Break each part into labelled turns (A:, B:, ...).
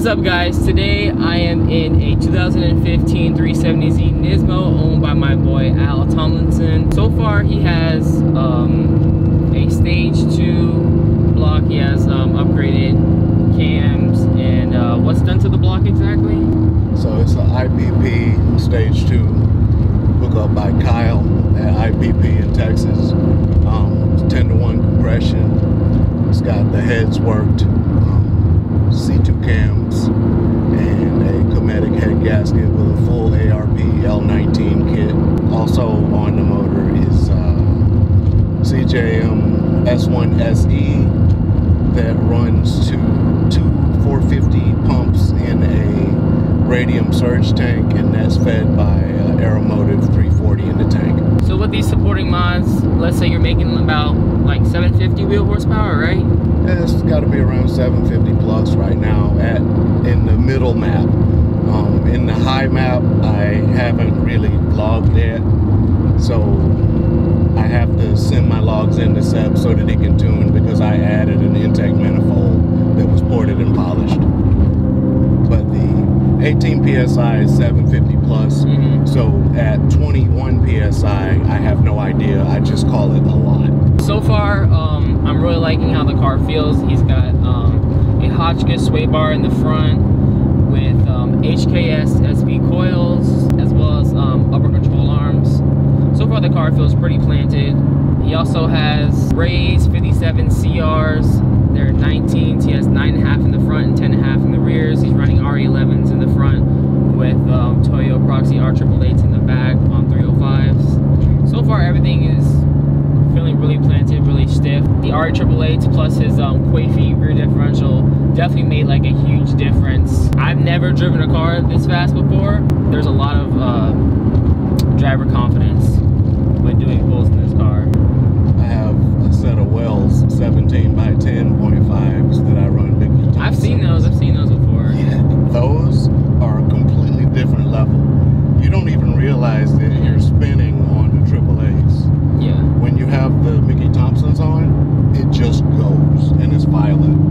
A: What's up guys? Today I am in a 2015 370Z Nismo owned by my boy Al Tomlinson. So far he has um, a stage 2 block, he has um, upgraded cams and uh, what's done to the block exactly?
B: So it's an IPP stage 2 hookup by Kyle at IPP in Texas. Um, 10 to 1 compression. It's got the heads worked. C2 cams and a Cometic head gasket with a full ARP L19 kit. Also on the motor is uh, CJM S1 SE that runs to two 450 pumps in a radium surge tank and that's fed by uh, Aeromotive 340 in the tank.
A: So with these supporting mods, let's say you're making about like 750 wheel horsepower, right?
B: It's got to be around 750 plus right now at in the middle map. Um, in the high map, I haven't really logged yet, so I have to send my logs in to Seb so that he can tune because I added an intake manifold that was ported and polished. But the 18 psi is 750 plus, mm -hmm. so at 21 psi, I have no idea. I just call it a lot.
A: So far. Um I'm really liking how the car feels. He's got um, a Hotchkiss sway bar in the front with um, HKS SV coils as well as um, upper control arms. So far the car feels pretty planted. He also has Rays 57 CRs. They're 19. He has 9.5 in the front and 10.5 in the rears. He's running RE11s in the front with um, Toyo Proxes R888s in the back on 305s. So far everything is feeling really planted, really stiff. The R888 plus his um, rear differential definitely made like a huge difference. I've never driven a car this fast before. There's a lot of uh, driver confidence when doing pulls in this car.
B: Set of Wells 17 by 10.5s that I run big
A: I've seen those, I've seen those before.
B: Yeah, those are a completely different level. You don't even realize that you're spinning on the triple A's.
A: Yeah.
B: When you have the Mickey Thompsons on, it just goes and it's violent.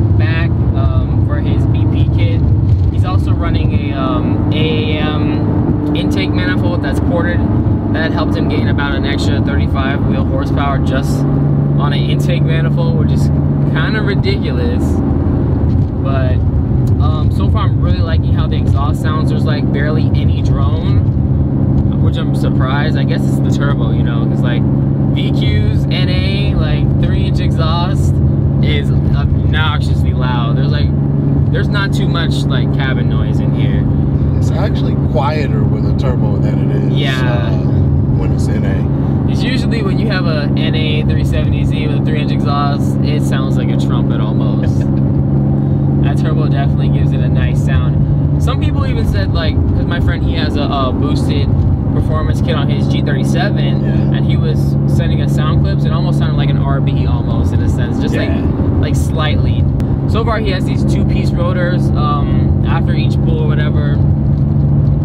A: helped him gain about an extra 35 wheel horsepower just on an intake manifold, which is kind of ridiculous. But um, so far, I'm really liking how the exhaust sounds. There's like barely any drone, which I'm surprised. I guess it's the turbo, you know, because like VQs, NA, like three inch exhaust is obnoxiously loud. There's like, there's not too much like cabin noise in here.
B: It's actually quieter with a turbo than it is.
A: Yeah. Uh,
B: when it's NA.
A: It's usually when you have a NA 370Z with a 3 inch exhaust, it sounds like a trumpet almost. that turbo definitely gives it a nice sound. Some people even said like, because my friend he has a, a, boosted performance kit on his G37, yeah. and he was sending us sound clips. It almost sounded like an RB almost in a sense, just yeah. like like slightly. So far, he has these two-piece rotors. Um, after each pull or whatever,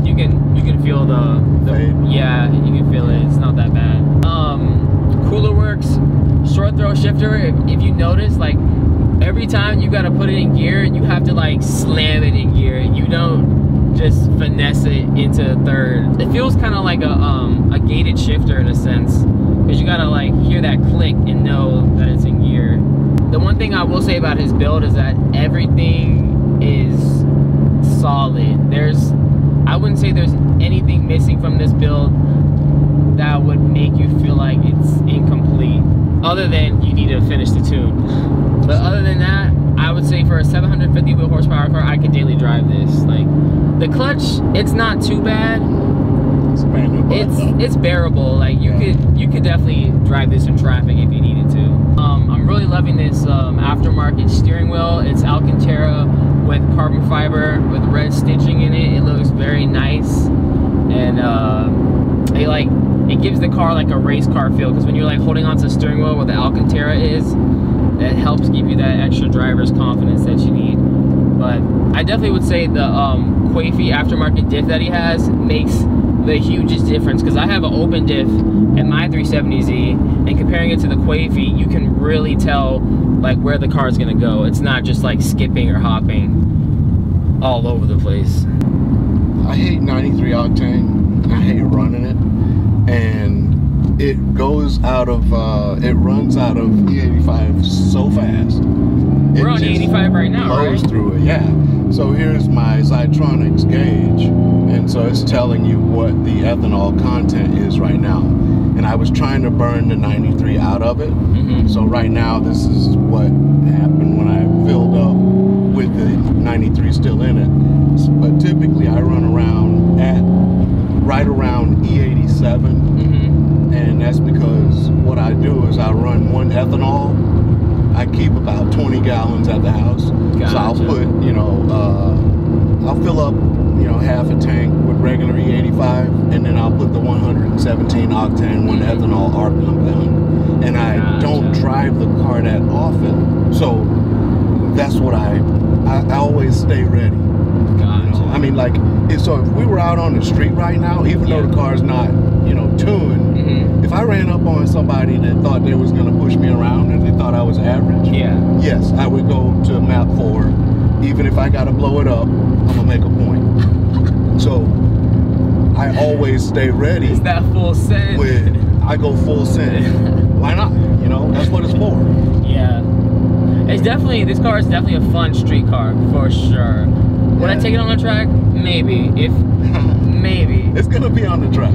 A: you can you can feel the, the yeah you can feel it. It's not that bad. Um cooler works short throw shifter if, if you notice like every time you got to put it in gear you have to like slam it in gear. You don't just finesse it into third. It feels kind of like a um a gated shifter in a sense because you gotta like hear that click and know that it's in gear the one thing i will say about his build is that everything is solid there's I wouldn't say there's anything missing from this build that would make you feel like it's incomplete other than you need to finish the tune but other than that I would say for a 750 wheel horsepower car, I could daily drive this. Like the clutch, it's not too bad.
B: It's manual.
A: It's it's bearable. Like you
B: Yeah.
A: could you could definitely drive this in traffic if you needed to. Um, I'm really loving this um, aftermarket steering wheel. It's Alcantara with carbon fiber with red stitching in it. It looks very nice, and uh, it like it gives the car like a race car feel because when you're like holding onto the steering wheel where the Alcantara is, that helps give you that extra driver's confidence that you need. But I definitely would say the um, Quaife aftermarket diff that he has makes the hugest difference because I have an open diff in my 370Z and comparing it to the Quaife, you can really tell like where the car is gonna go. It's not just like skipping or hopping all over the place.
B: I hate 93 octane. I hate running it, and it goes out of uh, it runs out of E85 so fast.
A: We're on
B: just
A: 85 right now,
B: blows
A: right?
B: through it. Yeah. So here's my Zeitronix gauge, and so it's telling you what the ethanol content is right now. And I was trying to burn the 93 out of it.
A: hmm
B: So right now, this is what happened when I filled up with the 93 still in it. But typically, I run around at right around E87,
A: hmm
B: and that's because what I do is I run one ethanol. I keep about 20 gallons at the house, so I'll put you know uh, I'll fill up you know half a tank with regular E85, and then I'll put the 117 octane one
A: Mhm.
B: ethanol arc pump in, and I don't drive the car that often, so that's what I I, I always stay ready. You
A: Gotcha.
B: know, I mean, like, so if we were out on the street right now, even though
A: Yeah.
B: the car's not, you know, tuned,
A: hmm
B: if I ran up on somebody that thought they was gonna push me around and they thought I was average,
A: Yeah.
B: yes, I would go to map four. Even if I gotta blow it up, I'm gonna make a point. So I always stay ready
A: It's that full send.
B: with I go full send. Why not? You know, that's what it's for.
A: Yeah. It's definitely this car is definitely a fun street car for sure. Would I take it on the track? Maybe. If maybe.
B: it's gonna be on the track.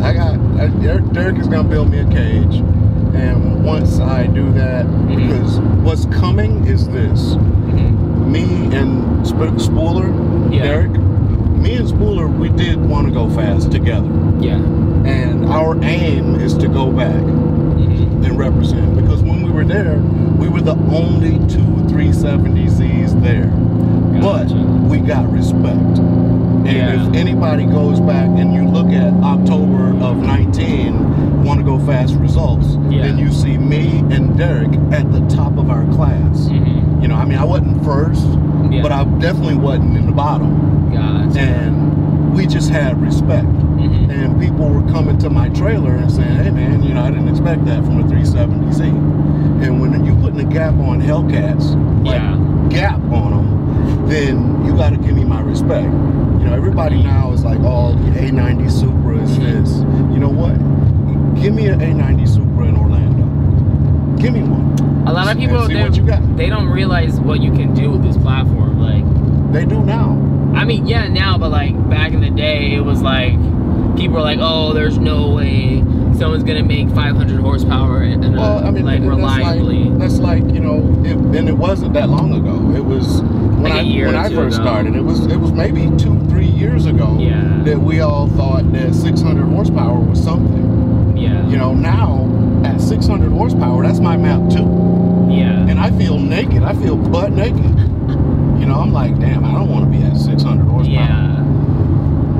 B: I got Derek, Derek is gonna build me a cage, and once I do that,
A: Mhm.
B: because what's coming is this:
A: Mhm.
B: me and Sp- Spooler,
A: Yeah.
B: Derek, me and Spooler, we did want to go fast together,
A: Yeah.
B: and our aim is to go back
A: Mhm.
B: and represent. Because when we were there, we were the only two 370Zs there,
A: Gotcha.
B: but we got respect. And
A: Yeah.
B: if anybody goes back and you look at October of 19, want to go fast results,
A: Yeah.
B: then you see me and Derek at the top of our class.
A: Mhm.
B: You know, I mean, I wasn't first,
A: Yeah.
B: but I definitely wasn't in the bottom.
A: Gotcha.
B: And we just had respect.
A: Mhm.
B: And people were coming to my trailer and saying, hey man, you know, I didn't expect that from a 370Z. And when you're putting a gap on Hellcats, like
A: Yeah.
B: gap on them, then you got to give me my respect. You know, everybody now is like, oh, the A90 Supra is mm-hmm. this. You know what? Give me an A90 Supra in Orlando. Give me one.
A: A lot of people
B: see
A: they,
B: what you got.
A: they don't realize what you can do with this platform. Like
B: They do now.
A: I mean, yeah, now, but like back in the day, it was like people were like, "Oh, there's no way someone's gonna make 500 horsepower and,
B: Well, I mean,
A: like
B: that's
A: reliably."
B: Like, that's like you know, it, and it wasn't that long ago. It was when
A: Like a
B: I
A: year
B: when I first
A: ago.
B: started. It was it was maybe two three years ago
A: Yeah.
B: that we all thought that 600 horsepower was something.
A: yeah,
B: You know, now at 600 horsepower, that's my map too,
A: yeah,
B: and I feel naked. I feel butt naked. You know, I'm like, damn, I don't want to be at 600 horsepower.
A: yeah.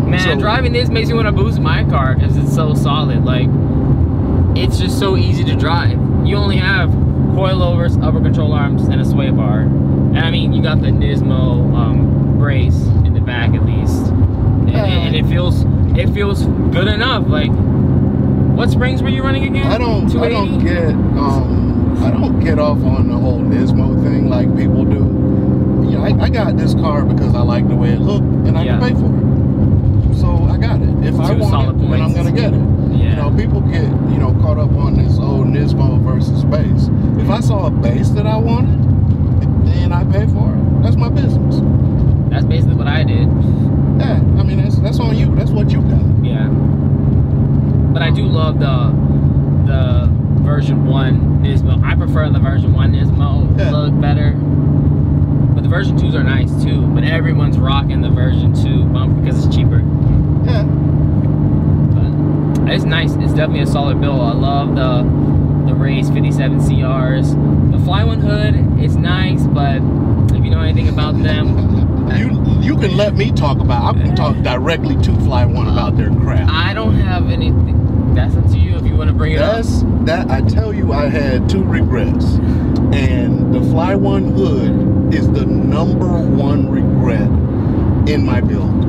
A: Man,
B: So-
A: driving this makes me want to boost my car because it's so solid. Like, it's just so easy to drive. You only have coilovers, upper control arms, and a sway bar. And I mean, you got the Nismo um, brace in the back at least, and,
B: Yeah.
A: and it feels it feels good enough. Like, what springs were you running again?
B: I don't. I don't get. Um, I don't get off on the whole Nismo thing like people do. You know, I, I got this car because I like the way it looked, and I
A: Yeah.
B: can pay for it. Got it. If I want it, then I'm gonna get it.
A: Yeah.
B: You know, people get you know caught up on this oh, old Nismo versus base. If I saw a base that I wanted, then I pay for it. That's my business.
A: That's basically what I did.
B: Yeah, I mean that's that's on you. That's what you got.
A: Yeah. But I do love the the version one Nismo. I prefer the version one Nismo
B: Yeah.
A: look better. But the version 2s are nice too. But everyone's rocking the version 2 bumper because it's cheaper. It's nice. It's definitely a solid build. I love the the Rays 57 CRs. The Fly One hood is nice, but if you know anything about them,
B: You you can let me talk about. I can talk directly to Fly One about their crap.
A: I don't have anything. That's up to you if you want to bring it
B: That's that. I tell you, I had two regrets, and the Fly One hood is the number one regret in my build.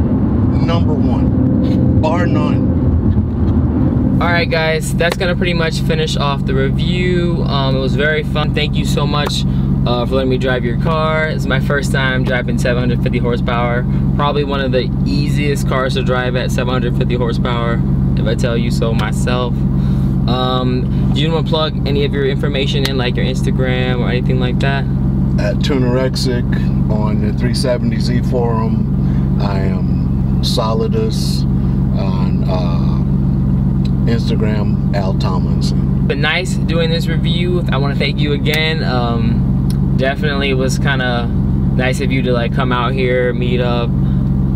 B: Number one, bar none.
A: All right, guys, that's gonna pretty much finish off the review. Um, it was very fun. Thank you so much uh, for letting me drive your car. It's my first time driving 750 horsepower. Probably one of the easiest cars to drive at 750 horsepower, if I tell you so myself. Um, do you want to plug any of your information in, like your Instagram or anything like that?
B: At Tunerexic on the 370Z forum, I am Solidus on uh, Instagram, Al Tomlinson.
A: But nice doing this review. I want to thank you again. Um, definitely was kind of nice of you to like come out here, meet up,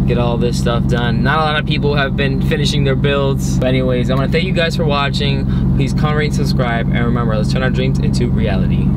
A: get all this stuff done. Not a lot of people have been finishing their builds. But anyways, I want to thank you guys for watching. Please comment, rate, subscribe, and remember, let's turn our dreams into reality.